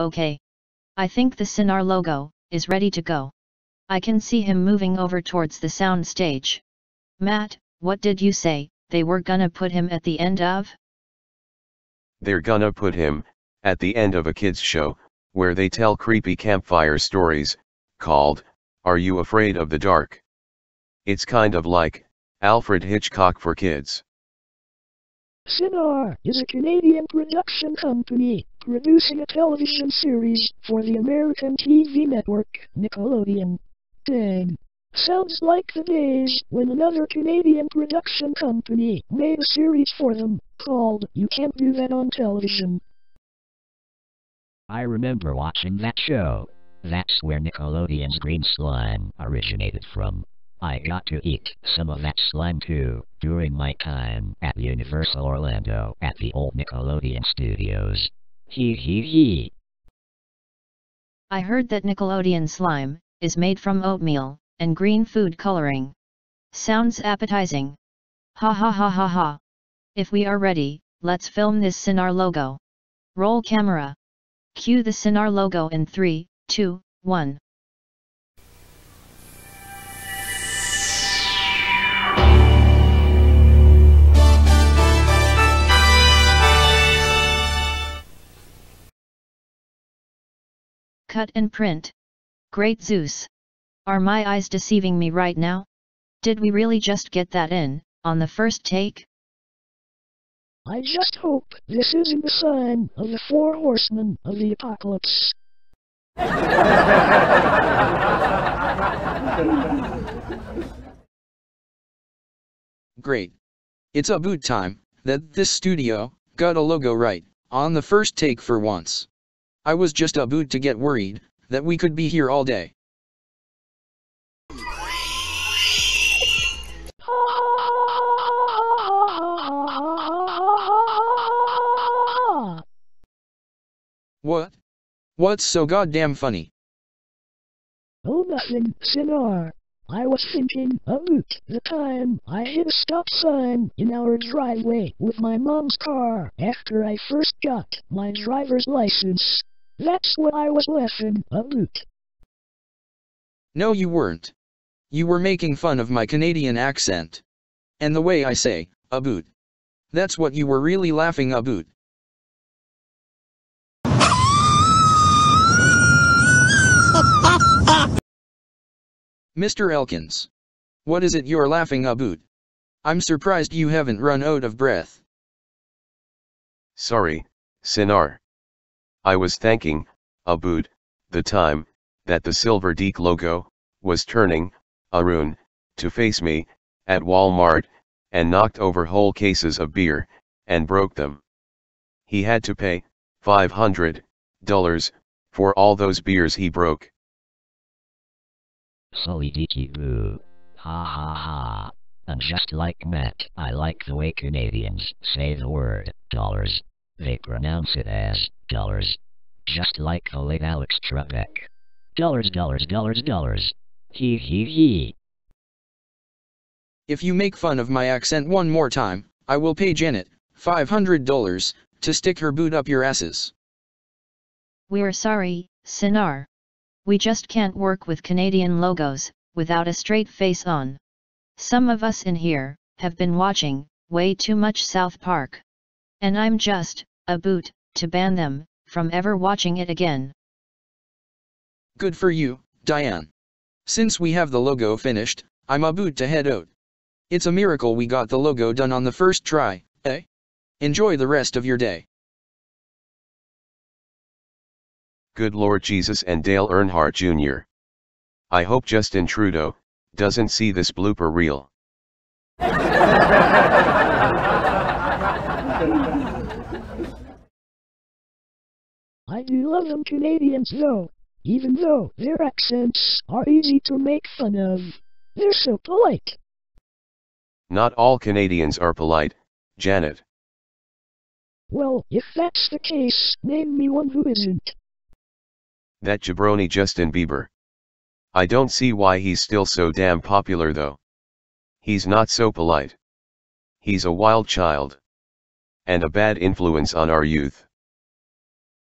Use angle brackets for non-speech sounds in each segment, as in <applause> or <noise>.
Okay. I think the Cinar logo is ready to go. I can see him moving over towards the sound stage. Matt, what did you say, they were gonna put him at the end of? They're gonna put him, at the end of a kids show, where they tell creepy campfire stories, called, Are You Afraid of the Dark? It's kind of like, Alfred Hitchcock for kids. Cinar is a Canadian production company producing a television series for the American TV network Nickelodeon. Dang. Sounds like the days when another Canadian production company made a series for them called You Can't Do That on Television. I remember watching that show. That's where Nickelodeon's green slime originated from. I got to eat some of that slime too, during my time at Universal Orlando at the old Nickelodeon studios. I heard that Nickelodeon slime is made from oatmeal and green food coloring. Sounds appetizing. Ha ha ha ha ha. If we are ready, let's film this Cinar logo. Roll camera. Cue the Cinar logo in 3, 2, 1. Cut and print. Great Zeus. Are my eyes deceiving me right now? Did we really just get that in, on the first take? I just hope this isn't the sign of the four horsemen of the apocalypse. <laughs> Great. It's about time that this studio got a logo right on the first take for once. I was just about to get worried that we could be here all day. What? What's so goddamn funny? Oh, nothing, Cinar. I was thinking about the time I hit a stop sign in our driveway with my mom's car after I first got my driver's license. That's what I was laughing about. No, you weren't. You were making fun of my Canadian accent. And the way I say, about. That's what you were really laughing about. <laughs> Mr. Elkins. What is it you're laughing about? I'm surprised you haven't run out of breath. Sorry, Cinar. I was thanking, about, the time, that the Silver Deke logo, was turning, Arun, to face me, at Walmart, and knocked over whole cases of beer, and broke them. He had to pay, $500, for all those beers he broke. Solidiki boo. Ha ha ha. And just like Matt, I like the way Canadians say the word dollars. They pronounce it as dollars. Just like the late Alex Trebek. Dollars, dollars, dollars, dollars. Hee hee hee. If you make fun of my accent one more time, I will pay Janet $500 to stick her boot up your asses. We're sorry, Cinar. We just can't work with Canadian logos, without a straight face on. Some of us in here, have been watching, way too much South Park. And I'm just, a boot, to ban them, from ever watching it again. Good for you, Diane. Since we have the logo finished, I'm a boot to head out. It's a miracle we got the logo done on the first try, eh? Enjoy the rest of your day. Good Lord Jesus and Dale Earnhardt Jr. I hope Justin Trudeau doesn't see this blooper reel. <laughs> I do love them Canadians though, even though their accents are easy to make fun of. They're so polite. Not all Canadians are polite, Janet. Well, if that's the case, name me one who isn't. That jabroni Justin Bieber. I don't see why he's still so damn popular though. He's not so polite. He's a wild child. And a bad influence on our youth.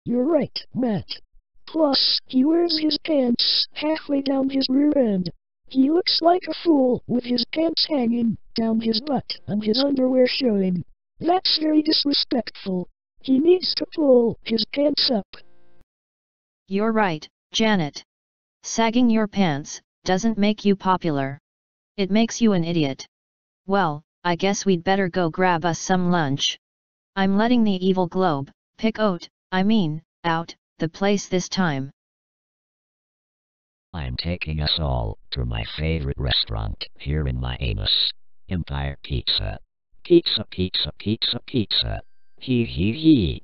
You're right, Matt. Plus, he wears his pants halfway down his rear end. He looks like a fool with his pants hanging down his butt and his underwear showing. That's very disrespectful. He needs to pull his pants up. You're right, Janet. Sagging your pants doesn't make you popular. It makes you an idiot. Well, I guess we'd better go grab us some lunch. I'm letting the evil globe pick out, I mean, out, the place this time. I'm taking us all to my favorite restaurant here in my Miamis. Empire Pizza. Pizza, pizza, pizza, pizza. Hee hee hee.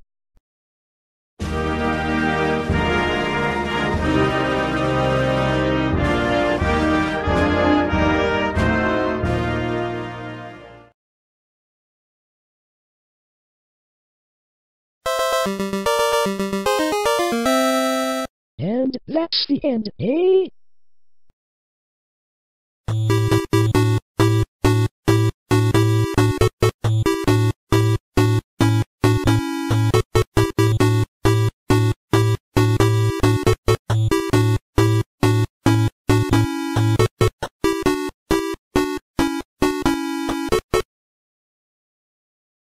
And that's the end, eh?